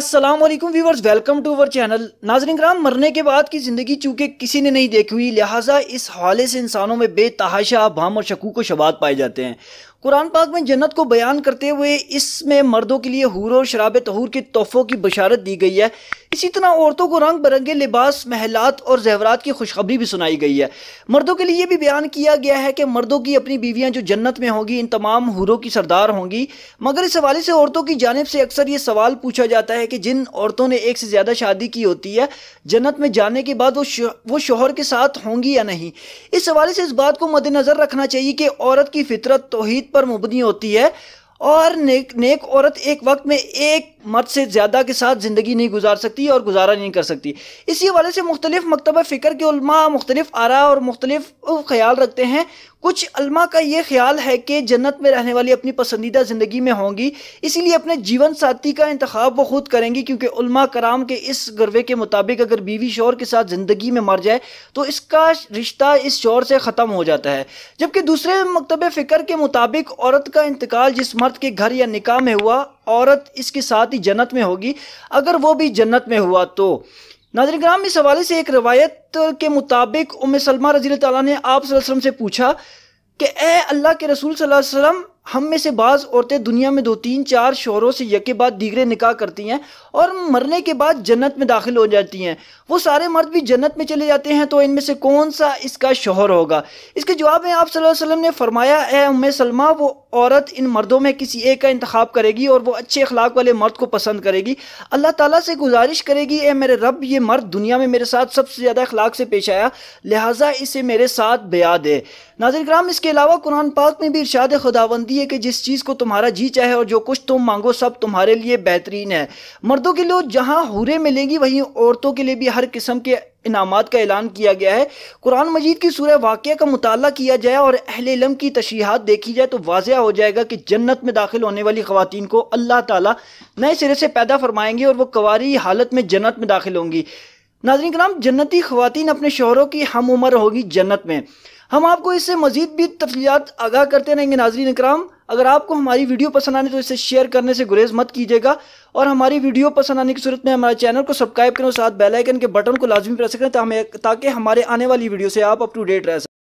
السلام علیکم viewers, welcome to our channel. ناظرین کرام مرنے کے بعد کی زندگی چونکہ کسی نے نہیں دیکھی ہوئی، لہٰذا اس حوالے سے انسانوں میں بے تحاشا بھام اور شکوک و شبات پائے جاتے ہیں۔ قرآن پاک میں جنت کو بیان کرتے ہوئے اس میں مردوں کے لیے حور اور شراب تہور کے تحفوں کی بشارت دی گئی ہے۔ اسی طرح عورتوں کو رنگ برنگے لباس، محلات اور زیورات کی خوشخبری بھی سنائی گئی ہے۔ مردوں کے لیے یہ بھی بیان کیا گیا ہے کہ مردوں کی اپنی بیویاں جو جنت میں ہوں گی، ان تمام حوروں کی سردار ہوں گی۔ مگر اس حوالے سے عورتوں کی جانب سے اکثر یہ سوال پوچھا جاتا ہے کہ جن عورتوں نے ایک سے زیادہ شادی کی ہوتی ہے، جنت میں جانے کے بعد وہ شوہر کے ساتھ ہوں گی یا نہیں؟ اس حوالے سے اس بات کو مد نظر رکھنا چاہیے کہ عورت کی فطرت، توحید پر مبنی ہوتی ہے اور نیک نیک عورت ایک وقت میں ایک مرد سے زیادہ کے ساتھ زندگی نہیں گزار سکتی اور گزارا نہیں کر سکتی۔ اسی حوالے سے مختلف مکتبہ فکر کے علماء مختلف آراء اور مختلف خیال رکھتے ہیں۔ کچھ علماء کا یہ خیال ہے کہ جنت میں رہنے والی اپنی پسندیدہ زندگی میں ہوں گی، اسی لیے اپنے جیون ساتھی کا انتخاب وہ خود کریں گی، کیونکہ علماء کرام کے اس گروے کے مطابق اگر بیوی شور کے ساتھ زندگی میں مر جائے تو اس کا رشتہ اس شور سے ختم ہو جاتا ہے۔ جبکہ دوسرے مکتبہ فکر کے مطابق عورت کا انتقال جس مرد کے گھر یا نکاح میں ہوا عورت اس کے ساتھ ہی جنت میں ہوگی۔ اگر وہ بھی جنت میں ہوا تو۔ ناظرین کرام اس حوالے سے ایک روایت کے مطابق ام سلمہ رضی اللہ تعالیٰ نے آپ صلی اللہ علیہ وسلم سے پوچھا کہ اے اللہ کے رسول صلی اللہ علیہ وسلم ہم میں سے بعض عورتیں دنیا میں دو تین چار شوہروں سے یکے بعد دیگرے نکاح کرتی ہیں اور مرنے کے بعد جنت میں داخل ہو جاتی ہیں۔ وہ سارے مرد بھی جنت میں چلے جاتے ہیں تو ان میں سے کون سا اس کا شوہر ہوگا؟ اس کے جواب میں آپ صلی اللہ علیہ وسلم نے فرمایا، اے ام سلمہ، وہ عورت ان مردوں میں کسی ایک کا انتخاب کرے گی اور وہ اچھے اخلاق والے مرد کو پسند کرے گی۔ اللہ تعالیٰ سے گزارش کرے گی، اے میرے رب، یہ مرد دنیا میں میرے ساتھ سب سے زیادہ اخلاق سے پیش آیا، لہٰذا اسے میرے ساتھ بیا دے۔ ناظر کرام اس کے علاوہ قرآن پاک میں بھی ارشاد خداوندی ہے کہ جس چیز کو تمہارا جی چاہے اور جو کچھ تم مانگو سب تمہارے لیے بہترین ہے۔ مردوں کے لیے جہاں حورے ملیں گی، وہیں عورتوں کے لیے بھی ہر قسم کے انعامات کا اعلان کیا گیا ہے۔ قرآن مجید کی سورہ واقعہ کا مطالعہ کیا جائے اور اہل علم کی تشریحات دیکھی جائے تو واضح ہو جائے گا کہ جنت میں داخل ہونے والی خواتین کو اللہ تعالیٰ نئے سرے سے پیدا فرمائیں گے اور وہ کواری حالت میں جنت میں داخل ہوں گی۔ ناظرین کرام، جنتی خواتین اپنے شوہروں کی ہم عمر ہوگی جنت میں۔ ہم آپ کو اس سے مزید بھی تفصیلات آگاہ کرتے رہیں گے، ناظرین اکرام۔ اگر آپ کو ہماری ویڈیو پسند آنے تو اسے شیئر کرنے سے گریز مت کیجیے گا۔ اور ہماری ویڈیو پسند آنے کی صورت میں ہمارے چینل کو سبسکرائب کریں اور ساتھ بیل آئیکن کے بٹن کو لازمی پریس کریں تاکہ ہمارے آنے والی ویڈیو سے آپ اپ ٹو ڈیٹ رہ سکیں۔